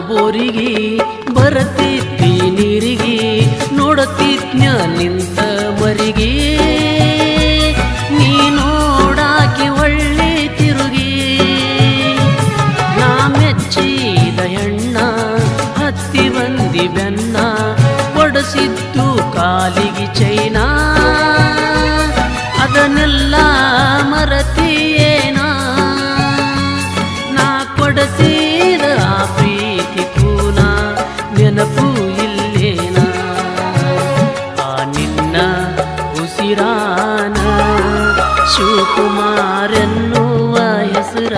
ಬೋರಿಗೆ ಬರತಿತ್ತಿ ನೀರಿಗೆ, ನೋಡತಿತ್ನ್ಯ ನಿಂತ ಮರಿಗೆ. ನೀ ನೋಡಾಕಿ ಒಳ್ಳೆ ತಿರುಗಿ, ನಾ ಮೆಚ್ಚಿದ ಹೆಣ್ಣ ಹತ್ತಿ ಬಂದಿ ಬೆನ್ನ, ಒಡಸಿದ್ದು ಕಾಲಿಗೆ ಚೈನಾ. ಅದನ್ನೆಲ್ಲ ಮರತಿಯೇನಾ ಉಸಿರಾನ ಶಿವಕುಮಾರ್ ಎನ್ನುವ ಹೆಸರ